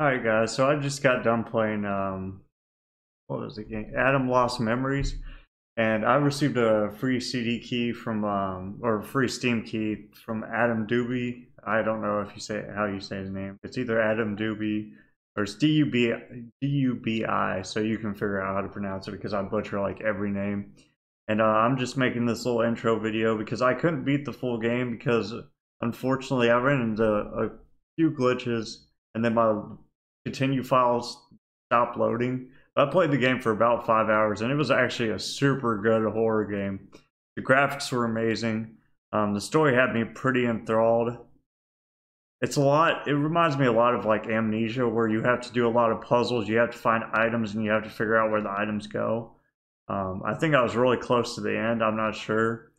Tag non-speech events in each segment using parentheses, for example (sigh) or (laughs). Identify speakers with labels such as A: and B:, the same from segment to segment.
A: Alright guys, so I just got done playing, um, what was the game? Adam Lost Memories. And I received a free CD key from, um, or free Steam key from Adam Duby. I don't know if you say how you say his name. It's either Adam Duby or it's D-U-B, D-U-B-I, so you can figure out how to pronounce it because I butcher like every name. And uh, I'm just making this little intro video because I couldn't beat the full game because unfortunately I ran into a few glitches and then my continue files stop loading. I played the game for about five hours, and it was actually a super good horror game. The graphics were amazing. Um, the story had me pretty enthralled. It's a lot. It reminds me a lot of like Amnesia, where you have to do a lot of puzzles. You have to find items, and you have to figure out where the items go. Um, I think I was really close to the end. I'm not sure.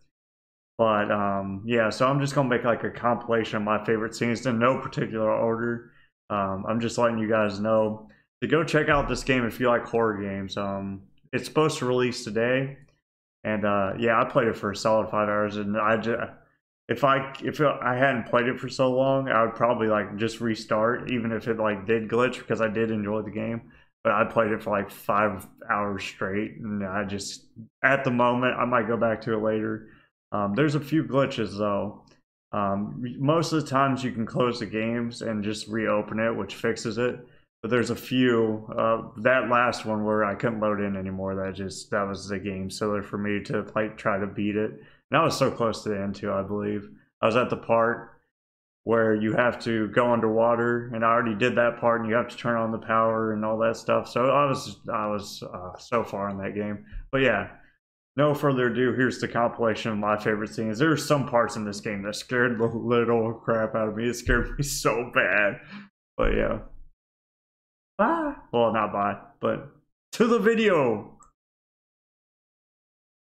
A: But um, yeah, so I'm just gonna make like a compilation of my favorite scenes in no particular order. Um, I'm just letting you guys know to go check out this game if you like horror games. Um, it's supposed to release today, and uh, yeah, I played it for a solid five hours, and I just if I if I hadn't played it for so long, I would probably like just restart, even if it like did glitch because I did enjoy the game. But I played it for like five hours straight, and I just at the moment I might go back to it later. Um, there's a few glitches though. Um, most of the times you can close the games and just reopen it, which fixes it. But there's a few. Uh, that last one where I couldn't load in anymore. That just that was the game seller for me to like try to beat it. And I was so close to the end too. I believe I was at the part where you have to go underwater, and I already did that part, and you have to turn on the power and all that stuff. So I was I was uh, so far in that game. But yeah, no further ado, here's the compilation of my favorite scenes. There are some parts in this game that scared the little crap out of me. It scared me so bad. But yeah. Bye. Well, not bye, but to the video.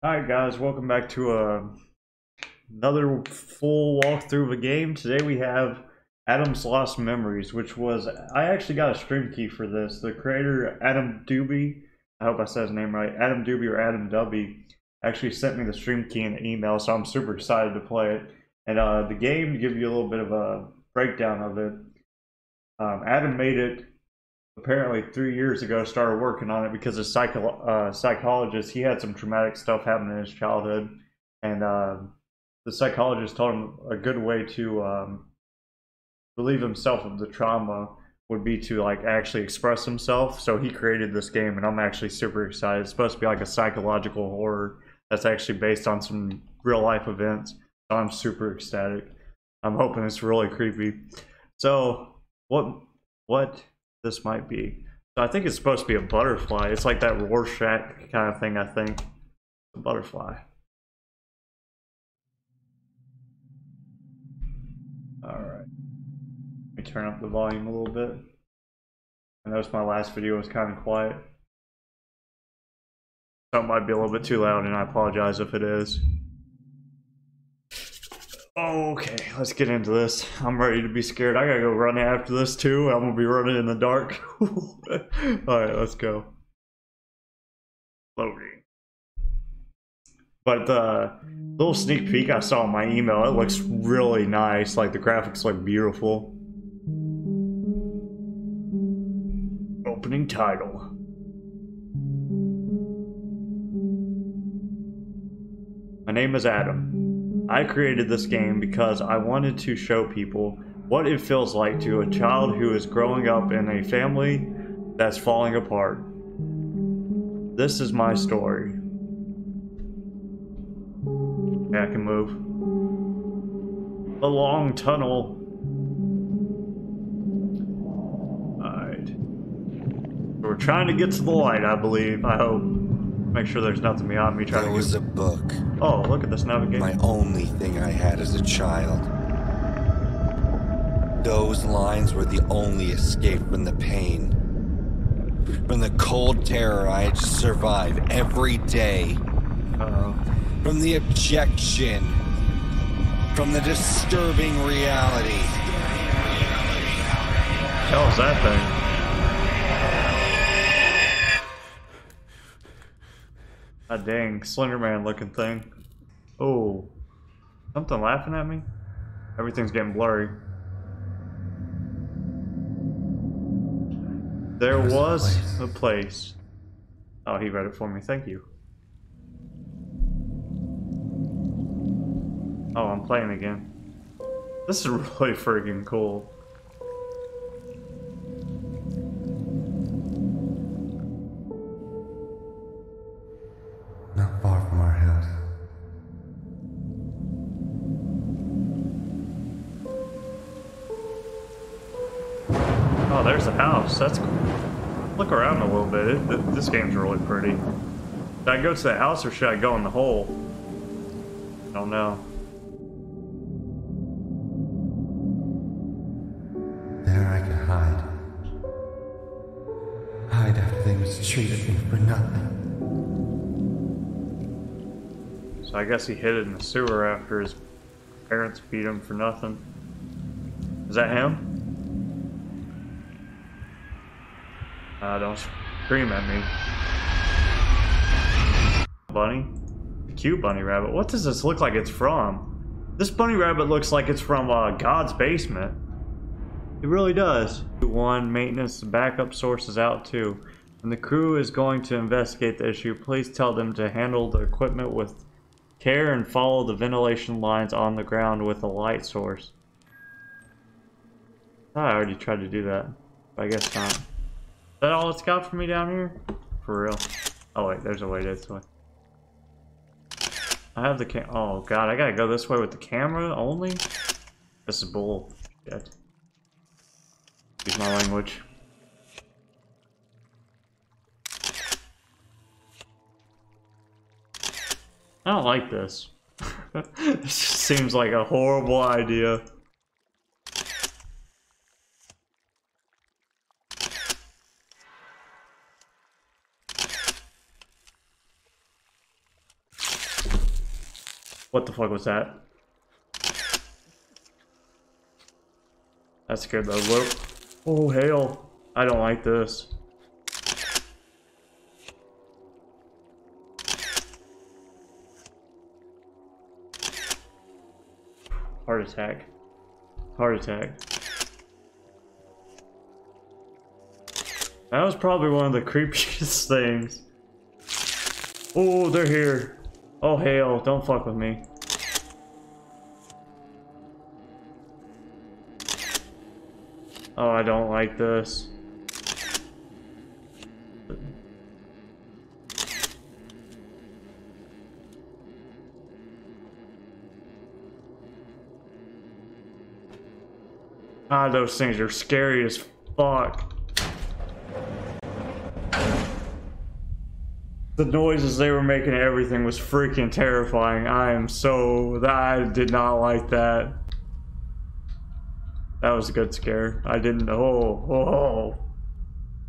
A: Alright guys, welcome back to uh, another full walkthrough of a game. Today we have Adam's Lost Memories, which was, I actually got a stream key for this. The creator, Adam Doobie, I hope I said his name right, Adam Doobie or Adam Dubby, actually sent me the stream key in an email, so I'm super excited to play it. And uh, the game, to give you a little bit of a breakdown of it, um, Adam made it apparently three years ago, started working on it because a psycho- uh, psychologist, he had some traumatic stuff happen in his childhood. And uh, the psychologist told him a good way to um, relieve himself of the trauma would be to like actually express himself. So he created this game, and I'm actually super excited. It's supposed to be like a psychological horror that's actually based on some real life events. So I'm super ecstatic. I'm hoping it's really creepy. So what what this might be? So I think it's supposed to be a butterfly. It's like that Rorschach kind of thing. I think a butterfly. All right. Let me turn up the volume a little bit. I noticed my last video was kind of quiet. That might be a little bit too loud, and I apologize if it is. Okay, let's get into this. I'm ready to be scared. I gotta go run after this too. I'm gonna be running in the dark. (laughs) Alright, let's go. Loading. But the little sneak peek I saw in my email, it looks really nice. Like the graphics look beautiful. Opening title. Name is Adam. I created this game because I wanted to show people what it feels like to a child who is growing up in a family that's falling apart. This is my story. I can move. A long tunnel. Alright. We're trying to get to the light, I believe. I hope. Make sure there's nothing behind me trying
B: there
A: to
B: was a book.
A: Oh, look at this navigation.
B: My only thing I had as a child. Those lines were the only escape from the pain. From the cold terror I had to survive every day.
A: Uh-oh.
B: From the objection. From the disturbing reality.
A: Hell's that thing? A dang Slenderman looking thing. Oh. Something laughing at me? Everything's getting blurry. There
C: There's a
A: was
C: place.
A: a place. Oh, he read it for me. Thank you. Oh, I'm playing again. This is (laughs) really freaking cool. This game's really pretty. Should I go to the house or should I go in the hole? I don't know.
C: There I could hide. Hide after they mistreated me for nothing.
A: So I guess he hid it in the sewer after his parents beat him for nothing. Is that him? I don't scream at me. Bunny? Cute bunny rabbit. What does this look like it's from? This bunny rabbit looks like it's from uh, God's basement. It really does. One, maintenance backup source is out too. When the crew is going to investigate the issue, please tell them to handle the equipment with care and follow the ventilation lines on the ground with a light source. I already tried to do that, but I guess not. That all it's got for me down here? For real? Oh wait, there's a way this way. I have the cam- oh god, I gotta go this way with the camera only? This is bull. Shit. Use my language. I don't like this. (laughs) this just seems like a horrible idea. What the fuck was that? That scared the little. Oh hell! I don't like this. Heart attack. Heart attack. That was probably one of the (laughs) creepiest things. Oh, they're here. Oh hell, don't fuck with me. Oh, I don't like this. Ah, those things are scary as fuck. The noises they were making, everything was freaking terrifying. I am so. I did not like that. That was a good scare. I didn't. Oh, oh, oh.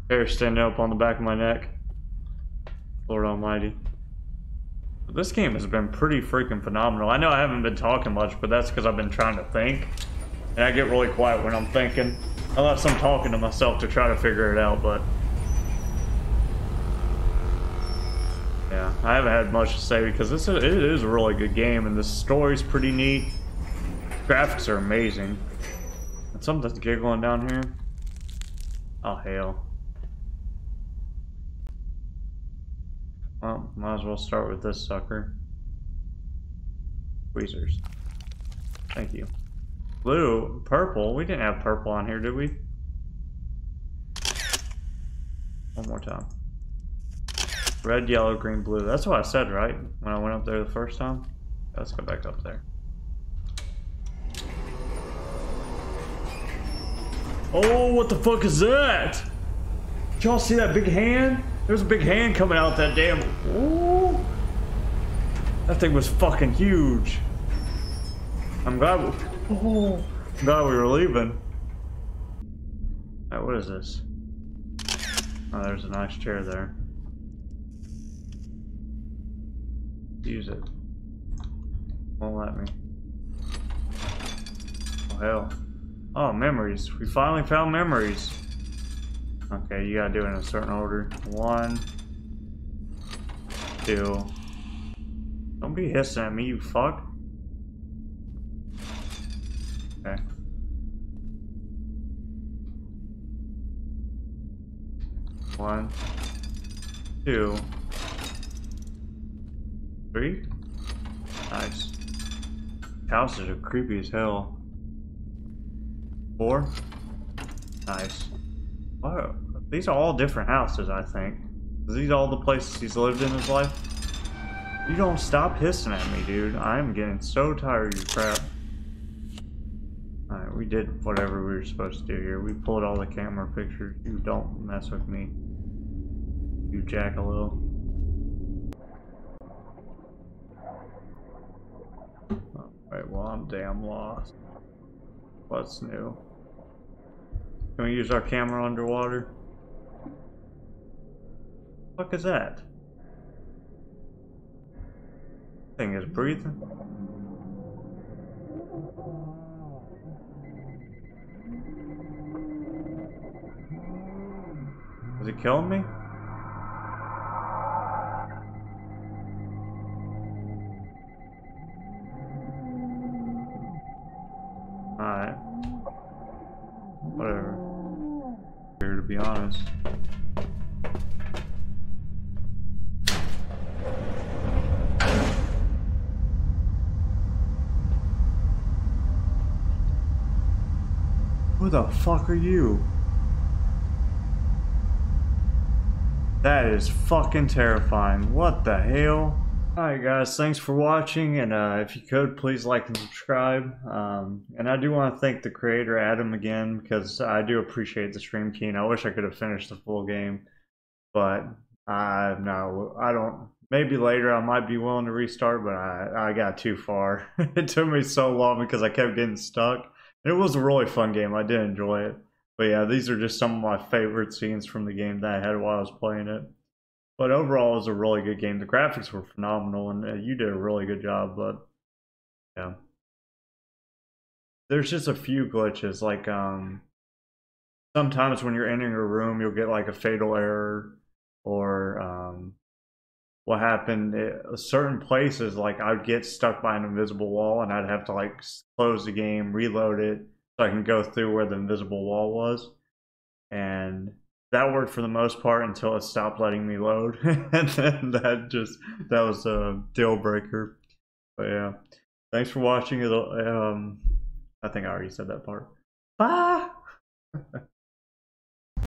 A: Hair standing up on the back of my neck. Lord Almighty. This game has been pretty freaking phenomenal. I know I haven't been talking much, but that's because I've been trying to think. And I get really quiet when I'm thinking. Unless I'm talking to myself to try to figure it out, but. Yeah, I haven't had much to say because this is, it is a really good game and the story's pretty neat. Graphics are amazing. Something's giggling down here. Oh hell. Well, might as well start with this sucker. Tweezers. Thank you. Blue, purple. We didn't have purple on here, did we? One more time. Red, yellow, green, blue. That's what I said, right? When I went up there the first time? Let's go back up there. Oh, what the fuck is that? Did y'all see that big hand? There's a big hand coming out that damn. Ooh. That thing was fucking huge. I'm glad. We, oh, I'm glad we were leaving. Alright, what is this? Oh, there's a nice chair there. Use it. Won't let me. Oh hell. Oh, memories. We finally found memories. Okay, you gotta do it in a certain order. One, two. Don't be hissing at me, you fuck. Okay. One, two, three. Nice. Houses are creepy as hell. Four. Nice. Wow. These are all different houses, I think. Are these all the places he's lived in his life? You don't stop hissing at me, dude. I'm getting so tired of your crap. Alright, we did whatever we were supposed to do here. We pulled all the camera pictures. You don't mess with me. You jackalope. Alright, well, I'm damn lost. What's new? Can we use our camera underwater? fuck is that? Thing is breathing. Is it killing me? Alright. Whatever. Be honest. Who the fuck are you? That is fucking terrifying. What the hell? Alright guys, thanks for watching, and uh, if you could, please like and subscribe. Um, and I do want to thank the creator, Adam, again, because I do appreciate the stream key, and I wish I could have finished the full game. But, uh, no, I don't. Maybe later I might be willing to restart, but I, I got too far. (laughs) it took me so long because I kept getting stuck. It was a really fun game. I did enjoy it. But yeah, these are just some of my favorite scenes from the game that I had while I was playing it. But overall, it was a really good game. The graphics were phenomenal, and uh, you did a really good job. But yeah, there's just a few glitches. Like um, sometimes when you're entering a room, you'll get like a fatal error, or um, what happened at certain places. Like I'd get stuck by an invisible wall, and I'd have to like close the game, reload it, so I can go through where the invisible wall was, and that worked for the most part until it stopped letting me load, (laughs) and then that just that was a deal breaker. But yeah, thanks for watching. It. Um, I think I already said that part. Bye. (laughs)